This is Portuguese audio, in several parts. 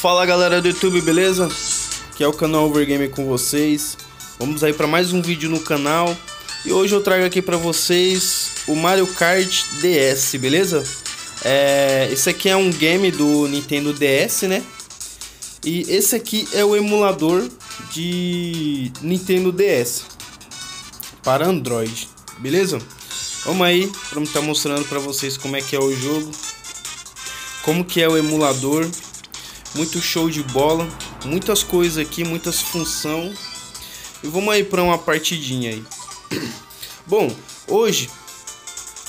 Fala galera do YouTube, beleza? Aqui é o canal Overgame com vocês. Vamos aí para mais um vídeo no canal. E hoje eu trago aqui para vocês o Mario Kart DS, beleza? É, esse aqui é um game do Nintendo DS, né? E esse aqui é o emulador de Nintendo DS para Android, beleza? Vamos aí para estar tá mostrando para vocês como é que é o jogo, como que é o emulador, muito show de bola, muitas coisas aqui, muitas funções. E vamos aí para uma partidinha aí. Bom, hoje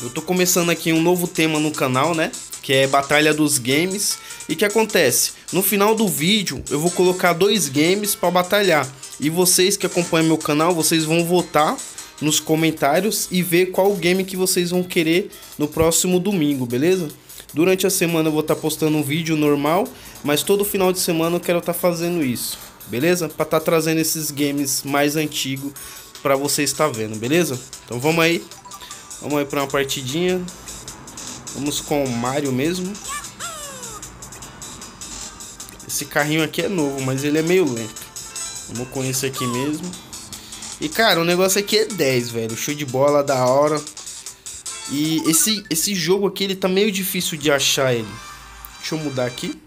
eu tô começando aqui um novo tema no canal, né? Que é Batalha dos Games. E que acontece? No final do vídeo eu vou colocar dois games para batalhar. E vocês que acompanham meu canal, vocês vão votar nos comentários e ver qual game que vocês vão querer no próximo domingo, beleza? Durante a semana eu vou estar tá postando um vídeo normal, mas todo final de semana eu quero estar tá fazendo isso, beleza? Para estar tá trazendo esses games mais antigos para vocês estar vendo, beleza? Então vamos aí, vamos aí para uma partidinha. Vamos com o Mario mesmo. Esse carrinho aqui é novo, mas ele é meio lento. Vamos com esse aqui mesmo. E cara, o negócio aqui é 10, velho. Show de bola, da hora. E esse, esse jogo aqui, ele tá meio difícil de achar ele. Deixa eu mudar aqui.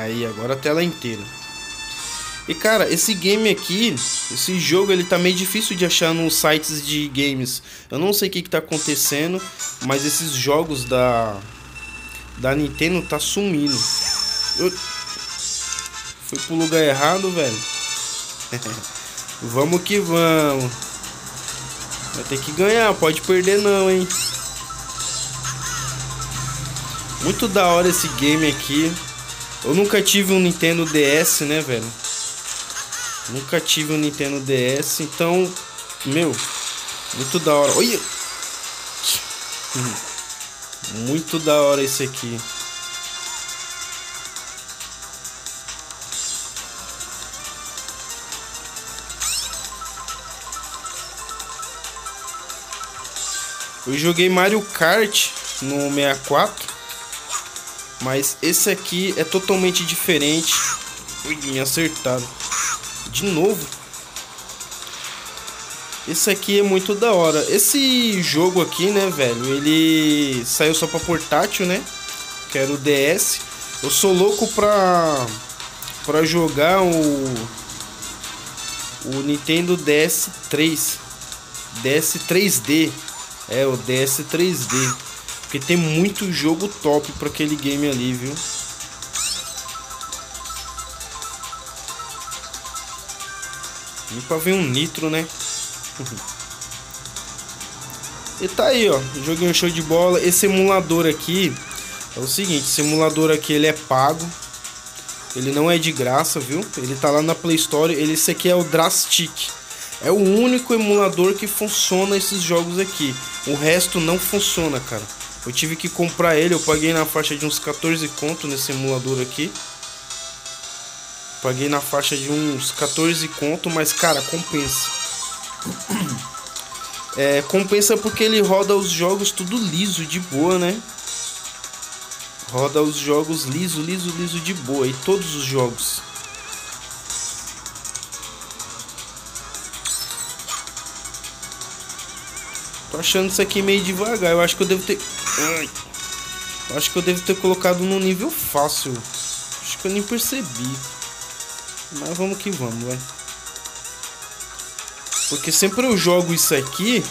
Aí, agora a tela inteira. E cara, esse game aqui, esse jogo, ele tá meio difícil de achar nos sites de games. Eu não sei o que que tá acontecendo, mas esses jogos da da Nintendo tá sumindo. Eu... Fui pro lugar errado, velho. vamos que vamos. Vai ter que ganhar, pode perder não, hein. Muito da hora esse game aqui. Eu nunca tive um Nintendo DS, né, velho? Nunca tive um Nintendo DS, então, meu, muito da hora. Olha! Muito da hora esse aqui. Eu joguei Mario Kart no 64, mas esse aqui é totalmente diferente. Ui, me acertaram. De novo. Esse aqui é muito da hora. Esse jogo aqui, né, velho, ele saiu só pra portátil, né? Que era o DS. Eu sou louco pra, pra jogar o, o Nintendo DS3. DS 3D. É, o DS 3D. Porque tem muito jogo top para aquele game ali, viu? E pra ver um nitro, né? e tá aí, ó. Joguinho show de bola. Esse emulador aqui é o seguinte: esse emulador aqui ele é pago. Ele não é de graça, viu? Ele tá lá na Play Store. Ele, esse aqui é o Drastic. É o único emulador que funciona esses jogos aqui. O resto não funciona, cara. Eu tive que comprar ele, eu paguei na faixa de uns 14 conto nesse emulador aqui. Paguei na faixa de uns 14 conto, mas cara, compensa. É, compensa porque ele roda os jogos tudo liso, de boa, né? Roda os jogos liso, liso, liso de boa. E todos os jogos. Tô achando isso aqui meio devagar. Eu acho que eu devo ter... Ai. Eu acho que eu devo ter colocado no nível fácil. Acho que eu nem percebi. Mas vamos que vamos, vai. Porque sempre eu jogo isso aqui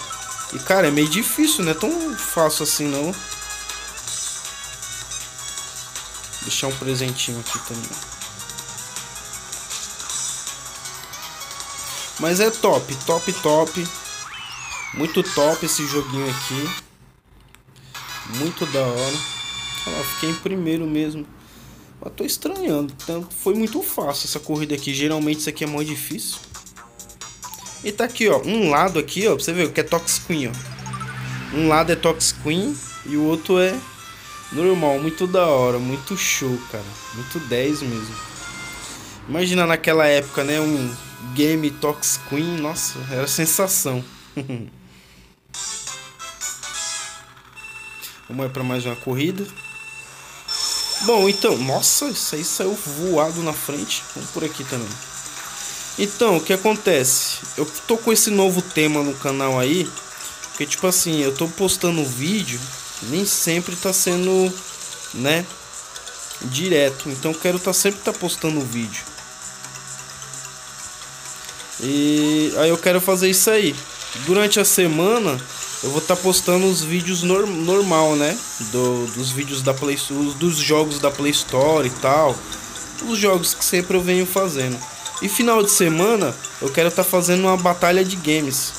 e, cara, é meio difícil, não é tão fácil assim, não. Deixar um presentinho aqui também. Mas é top, top, top. Muito top esse joguinho aqui. Muito da hora. Lá, fiquei em primeiro mesmo. Mas tô estranhando. Então, foi muito fácil essa corrida aqui. Geralmente isso aqui é mais difícil. E tá aqui, ó. Um lado aqui, ó. Pra você ver que é Tox Queen, ó. Um lado é Tox Queen e o outro é normal. Muito da hora. Muito show, cara. Muito 10 mesmo. Imagina naquela época, né? Um game Tox Queen. Nossa, era sensação. Vamos pra mais uma corrida. Bom, então, nossa, isso aí saiu voado na frente. Vamos por aqui também. Então, o que acontece? Eu tô com esse novo tema no canal aí, que tipo assim, eu tô postando vídeo, nem sempre tá sendo, né, direto. Então, quero tá sempre tá postando vídeo. E aí eu quero fazer isso aí. Durante a semana, eu vou estar tá postando os vídeos norm normal, né? Do, dos vídeos da Play dos jogos da Play Store e tal. Os jogos que sempre eu venho fazendo. E final de semana eu quero estar tá fazendo uma batalha de games.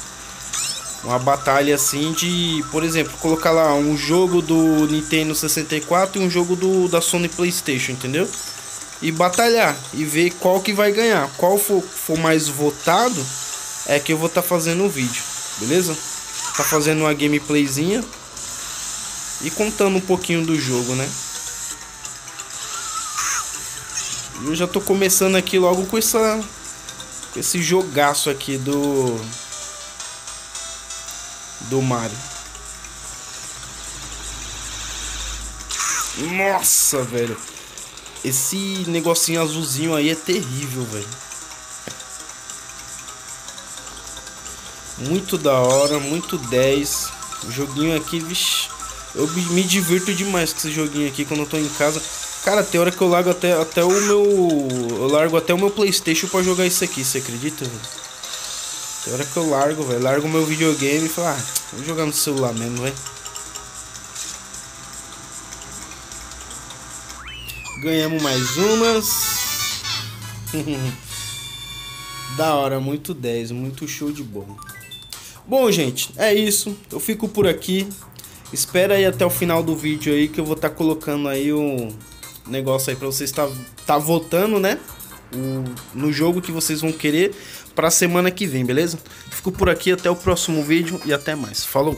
Uma batalha assim de, por exemplo, colocar lá um jogo do Nintendo 64 e um jogo do da Sony PlayStation, entendeu? E batalhar e ver qual que vai ganhar. Qual for, for mais votado é que eu vou estar tá fazendo o vídeo, beleza? Tá fazendo uma gameplayzinha e contando um pouquinho do jogo, né? Eu já tô começando aqui logo com essa com esse jogaço aqui do do Mario. Nossa, velho. Esse negocinho azulzinho aí é terrível, velho. Muito da hora, muito 10. O joguinho aqui, vixi. Eu me divirto demais com esse joguinho aqui quando eu tô em casa. Cara, tem hora que eu largo até, até o meu. Eu largo até o meu Playstation pra jogar isso aqui, você acredita, velho? Tem hora que eu largo, velho. Largo meu videogame e falo, ah, vou jogar no celular mesmo, velho. Ganhamos mais umas. da hora, muito 10, muito show de bola. Bom, gente, é isso. Eu fico por aqui. Espera aí até o final do vídeo aí que eu vou estar tá colocando aí o negócio aí para vocês estar tá, tá votando, né? O, no jogo que vocês vão querer para semana que vem, beleza? Fico por aqui até o próximo vídeo e até mais. Falou.